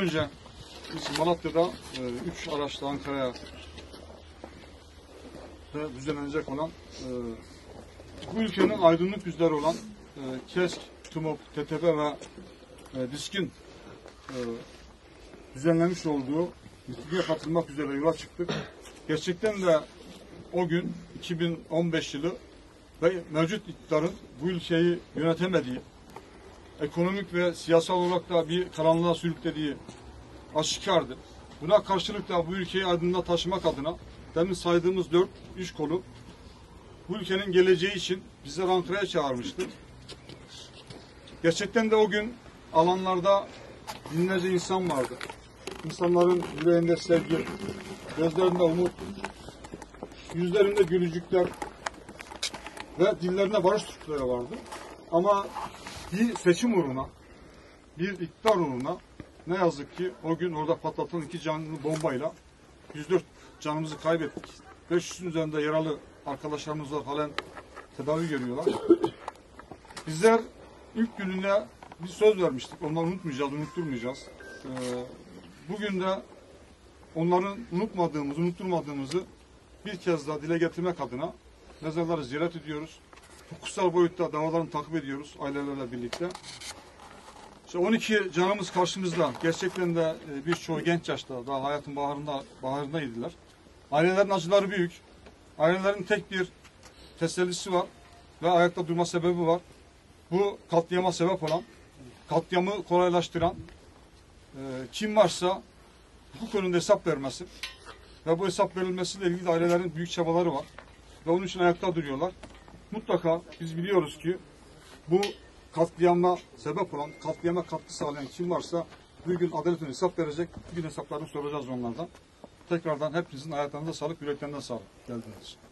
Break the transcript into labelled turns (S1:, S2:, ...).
S1: Önce biz Malatya'da e, üç araçla Ankara'ya düzenlenecek olan e, bu ülkenin aydınlık yüzleri olan e, KESK, TUMOP, TTB ve e, DİSK'in e, düzenlemiş olduğu mitinge katılmak üzere yola çıktık. Gerçekten de o gün 2015 yılı ve mevcut iktidarın bu ülkeyi yönetemediği, ekonomik ve siyasal olarak da bir karanlığa sürüklediği aşikardı. Buna karşılık da bu ülkeyi aydınlığa taşımak adına demin saydığımız dört iş kolu bu ülkenin geleceği için bizleri Ankara'ya çağırmıştı. Gerçekten de o gün alanlarda binlerce insan vardı. İnsanların yüreğinde sevgi, gözlerinde umut, yüzlerinde gülücükler ve dillerinde barış türküleri vardı. Ama bir seçim uğruna, bir iktidar uğruna ne yazık ki o gün orada patlatılan iki canlı bombayla 104 canımızı kaybettik. 500'ün üzerinde yaralı arkadaşlarımız var halen tedavi görüyorlar. Bizler ilk gününe bir söz vermiştik. Onları unutmayacağız, unutturmayacağız. Ee, bugün de onların unutmadığımızı, unutturmadığımızı bir kez daha dile getirmek adına mezarları ziyaret ediyoruz. Hukuksal boyutta davalarını takip ediyoruz ailelerle birlikte. İşte 12 canımız karşımızda. Gerçekten de e, birçoğu genç yaşta daha hayatın baharında baharındaydılar. Ailelerin acıları büyük. Ailelerin tek bir tesellisi var ve ayakta durma sebebi var. Bu katliama sebep olan, katliamı kolaylaştıran e, kim varsa hukuk önünde hesap vermesi ve bu hesap verilmesiyle ilgili ailelerin büyük çabaları var ve onun için ayakta duruyorlar. Mutlaka biz biliyoruz ki bu katliama sebep olan, katliama katkı sağlayan kim varsa bir gün adaletin hesap verecek, bir gün hesaplarını soracağız onlardan. Tekrardan hepinizin hayatlarında sağlık, yüreklerinde sağlık geldiğiniz için.